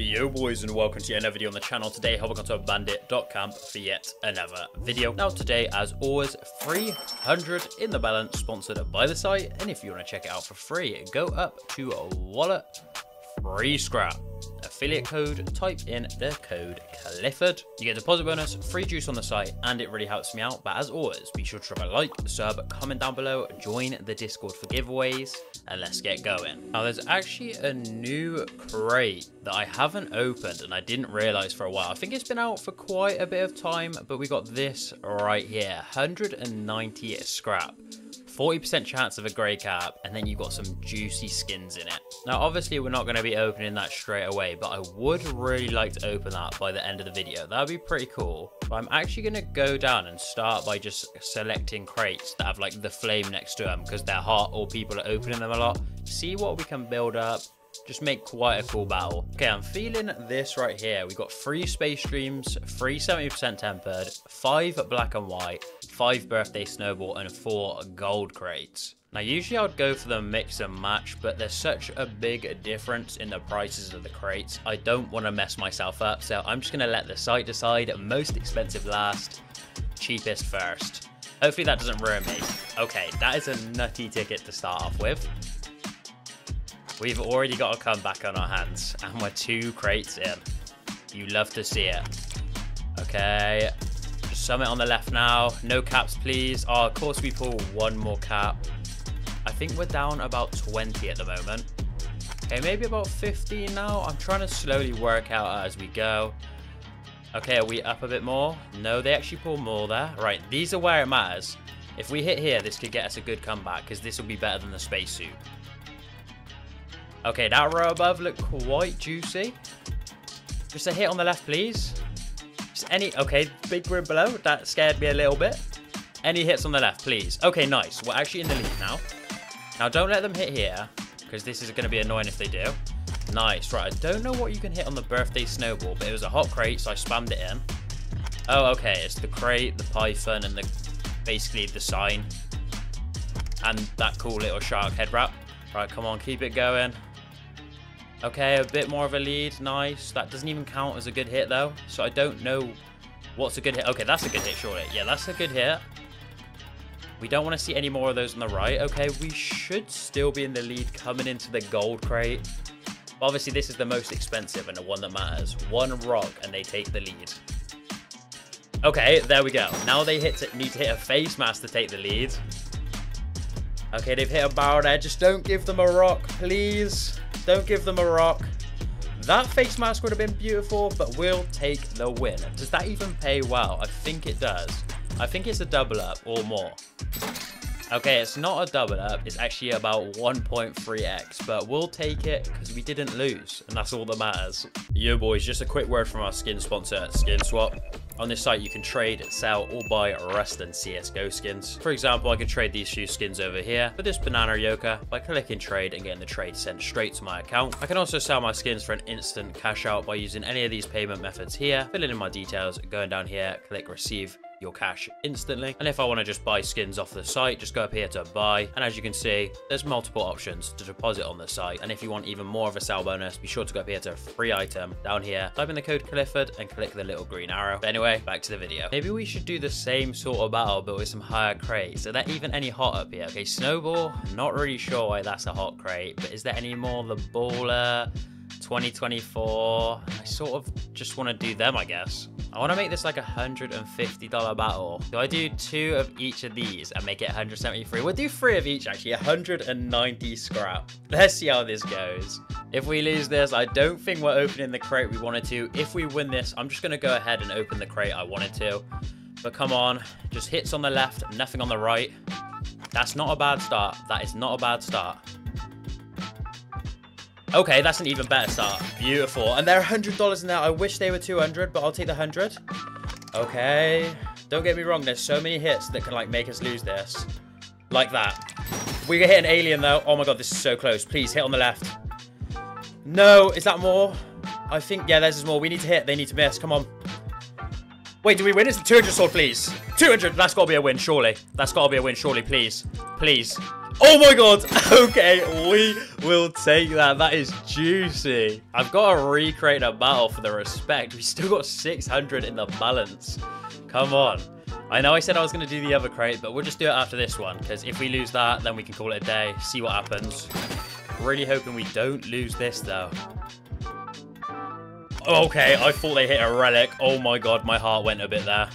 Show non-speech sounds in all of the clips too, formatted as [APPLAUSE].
Yo boys and welcome to yet another video on the channel. Today hopping onto a bandit.camp for yet another video. Now today as always 300 in the balance sponsored by the site and if you want to check it out for free go up to wallet free scrap affiliate code, type in the code Clifford. You get deposit bonus, free juice on the site, and it really helps me out. But as always, be sure to drop a like, sub, comment down below, join the Discord for giveaways, and let's get going. Now, there's actually a new crate that I haven't opened and I didn't realize for a while. I think it's been out for quite a bit of time, but we got this right here 190 scrap. 40% chance of a grey cap, and then you've got some juicy skins in it. Now, obviously, we're not going to be opening that straight away, but I would really like to open that by the end of the video. That would be pretty cool. But I'm actually going to go down and start by just selecting crates that have like the flame next to them because they're hot or people are opening them a lot. See what we can build up just make quite a cool battle. Okay, I'm feeling this right here. We've got three space streams, three 70% tempered, five black and white, five birthday snowball, and four gold crates. Now, usually I would go for the mix and match, but there's such a big difference in the prices of the crates. I don't want to mess myself up, so I'm just going to let the site decide. Most expensive last, cheapest first. Hopefully that doesn't ruin me. Okay, that is a nutty ticket to start off with. We've already got a comeback on our hands, and we're two crates in. You love to see it. Okay, summit on the left now. No caps, please. Oh, of course we pull one more cap. I think we're down about 20 at the moment. Okay, maybe about 15 now. I'm trying to slowly work out as we go. Okay, are we up a bit more? No, they actually pull more there. Right, these are where it matters. If we hit here, this could get us a good comeback because this will be better than the spacesuit. Okay, that row above looked quite juicy. Just a hit on the left, please. Any... Okay, big grid below. That scared me a little bit. Any hits on the left, please. Okay, nice. We're actually in the lead now. Now, don't let them hit here, because this is going to be annoying if they do. Nice. Right, I don't know what you can hit on the birthday snowball, but it was a hot crate, so I spammed it in. Oh, okay. It's the crate, the python, and the basically the sign. And that cool little shark head wrap. Right, come on, keep it going. Okay, a bit more of a lead. Nice. That doesn't even count as a good hit, though. So I don't know what's a good hit. Okay, that's a good hit, surely. Yeah, that's a good hit. We don't want to see any more of those on the right. Okay, we should still be in the lead coming into the gold crate. Obviously, this is the most expensive and the one that matters. One rock, and they take the lead. Okay, there we go. Now they hit to, need to hit a face mask to take the lead. Okay, they've hit a barrel there. Just don't give them a rock, please. Don't give them a rock. That face mask would have been beautiful, but we'll take the win. Does that even pay well? I think it does. I think it's a double up or more. Okay, it's not a double up. It's actually about 1.3x, but we'll take it because we didn't lose, and that's all that matters. Yo, boys, just a quick word from our skin sponsor, Skin Swap. On this site, you can trade, sell, or buy Rust and CSGO skins. For example, I could trade these few skins over here for this Banana Yoka by clicking trade and getting the trade sent straight to my account. I can also sell my skins for an instant cash out by using any of these payment methods here, filling in my details, going down here, click receive, your cash instantly. And if I want to just buy skins off the site, just go up here to buy. And as you can see, there's multiple options to deposit on the site. And if you want even more of a sell bonus, be sure to go up here to free item down here, type in the code Clifford and click the little green arrow. But anyway, back to the video. Maybe we should do the same sort of battle, but with some higher crates. Are there even any hot up here? Okay, Snowball, not really sure why that's a hot crate, but is there any more? The Baller, 2024. I sort of just want to do them, I guess. I want to make this like a $150 battle. Do I do two of each of these and make it 173? We'll do three of each, actually. 190 scrap. Let's see how this goes. If we lose this, I don't think we're opening the crate we wanted to. If we win this, I'm just going to go ahead and open the crate I wanted to. But come on, just hits on the left, nothing on the right. That's not a bad start. That is not a bad start. Okay, that's an even better start. Beautiful. And they're $100 in there. I wish they were 200 but I'll take the 100 Okay. Don't get me wrong. There's so many hits that can, like, make us lose this. Like that. We hit an alien, though. Oh, my God. This is so close. Please, hit on the left. No. Is that more? I think, yeah, there's more. We need to hit. They need to miss. Come on. Wait, do we win? Is it 200 sword, please? 200. That's got to be a win, surely. That's got to be a win, surely. Please. Please. Oh my god. [LAUGHS] Okay, we will take that. That is juicy. I've got to recreate a battle for the respect. We still got 600 in the balance. Come on. I know I said I was going to do the other crate, but we'll just do it after this one. Because if we lose that, then we can call it a day. See what happens. Really hoping we don't lose this, though. Okay, I thought they hit a relic. Oh my god, my heart went a bit there.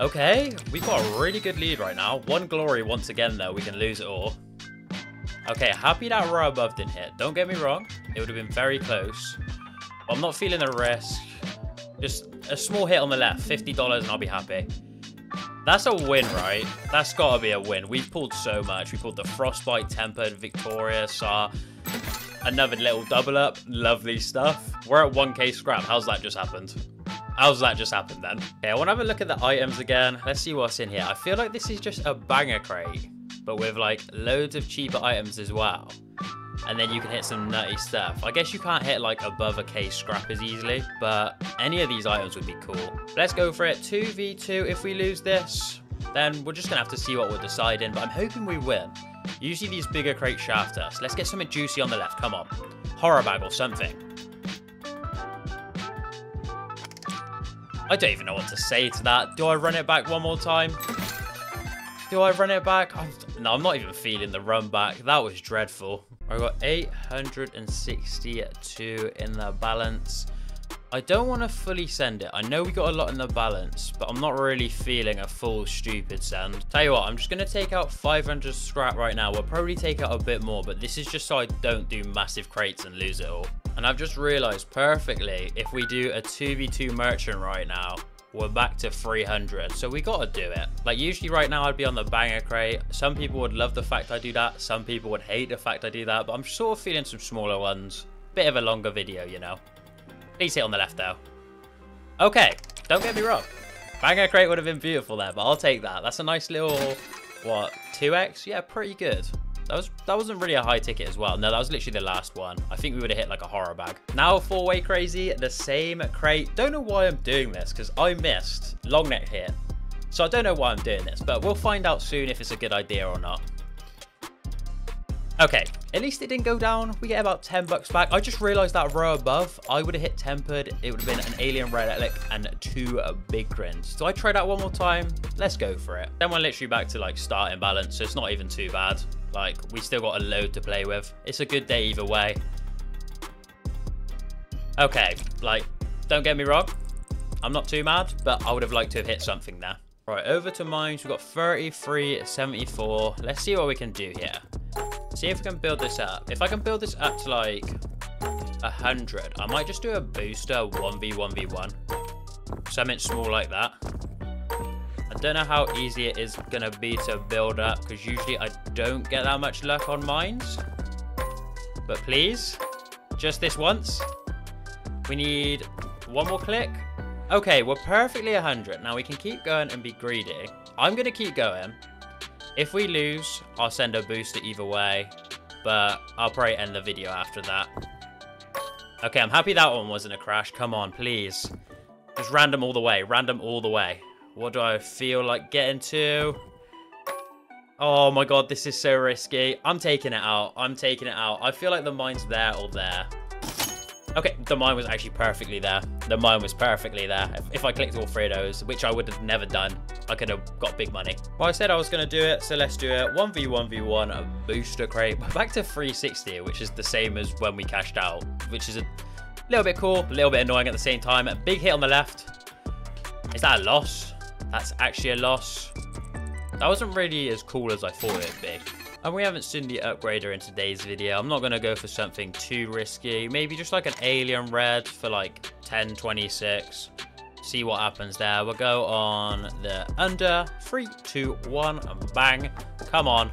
Okay, we've got a really good lead right now. One glory once again, though. We can lose it all. Okay, happy that row above didn't hit. Don't get me wrong. It would have been very close. But I'm not feeling the risk. Just a small hit on the left. $50 and I'll be happy. That's a win, right? That's got to be a win. We've pulled so much. We pulled the Frostbite, Tempered, Victoria, Sar. Uh, another little double up. Lovely stuff. We're at 1k scrap. How's that just happened? How's that just happened then? Okay, I want to have a look at the items again. Let's see what's in here. I feel like this is just a banger crate, but with like loads of cheaper items as well. And then you can hit some nutty stuff. I guess you can't hit like above a K scrap as easily, but any of these items would be cool. Let's go for it. 2v2. If we lose this, then we're just going to have to see what we're deciding, but I'm hoping we win. Usually these bigger crates shaft us. Let's get something juicy on the left. Come on. Horror bag or something. I don't even know what to say to that. Do I run it back one more time? Do I run it back? I'm, no, I'm not even feeling the run back. That was dreadful. I got 862 in the balance. I don't want to fully send it. I know we got a lot in the balance, but I'm not really feeling a full stupid send. Tell you what, I'm just going to take out 500 scrap right now. We'll probably take out a bit more, but this is just so I don't do massive crates and lose it all. And I've just realized perfectly, if we do a 2v2 merchant right now, we're back to 300 so we gotta do it. Like usually right now i'd be on the banger crate. Some people would love the fact i do that. Some people would hate the fact i do that. But i'm sort of feeling some smaller ones. Bit of a longer video you know. Please hit on the left though. Okay don't get me wrong. Banger crate would have been beautiful there but i'll take that. That's a nice little what 2x yeah pretty good that was that wasn't really a high ticket as well. No, that was literally the last one. I think we would have hit like a horror bag. Now four-way crazy, the same crate. Don't know why I'm doing this because I missed long neck hit. So I don't know why I'm doing this, but we'll find out soon if it's a good idea or not. Okay, at least it didn't go down. We get about 10 bucks back. I just realized that row above, I would have hit tempered. It would have been an alien relic and two big grins. Do I try that one more time? Let's go for it. Then we're literally back to like starting balance, so it's not even too bad. Like, we still got a load to play with. It's a good day either way. Okay, like, don't get me wrong. I'm not too mad, but I would have liked to have hit something there. Right, over to mines. We've got 33, 74. Let's see what we can do here. See if we can build this up. If I can build this up to like 100, I might just do a booster 1v1v1. Something small like that. Don't know how easy it is going to be to build up because usually I don't get that much luck on mines. But please, just this once. We need one more click. Okay, we're perfectly 100. Now we can keep going and be greedy. I'm going to keep going. If we lose, I'll send a booster either way, but I'll probably end the video after that. Okay, I'm happy that one wasn't a crash. Come on, please. Just random all the way. Random all the way. What do I feel like getting to? Oh my god, this is so risky. I'm taking it out. I'm taking it out. I feel like the mine's there or there. Okay, the mine was actually perfectly there. The mine was perfectly there. If, if I clicked all three of those, which I would have never done, I could have got big money. Well, I said I was going to do it, so let's do it. 1v1v1, a booster crate. back to 360, which is the same as when we cashed out, which is a little bit cool, a little bit annoying at the same time. A big hit on the left. Is that a loss? That's actually a loss. That wasn't really as cool as I thought it would be. And we haven't seen the upgrader in today's video. I'm not going to go for something too risky. Maybe just like an alien red for like 1026. See what happens there. We'll go on the under. Three, two, one, and bang. Come on.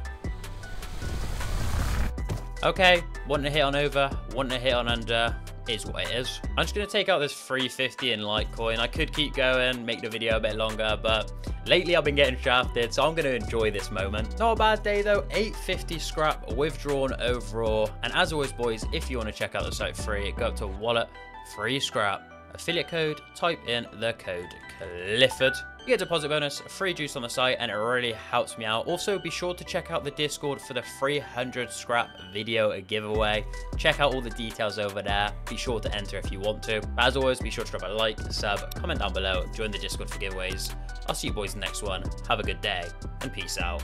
Okay, wanting to hit on over, wanting to hit on under is what it is. I'm just going to take out this 350 in Litecoin. I could keep going, make the video a bit longer, but lately I've been getting shafted, so I'm going to enjoy this moment. Not a bad day though, 850 scrap withdrawn overall. And as always, boys, if you want to check out the site free, go up to wallet, free scrap, affiliate code, type in the code Clifford. You get deposit bonus, free juice on the site, and it really helps me out. Also, be sure to check out the Discord for the 300 scrap video giveaway. Check out all the details over there. Be sure to enter if you want to. As always, be sure to drop a like, sub, comment down below, join the Discord for giveaways. I'll see you boys in the next one. Have a good day, and peace out.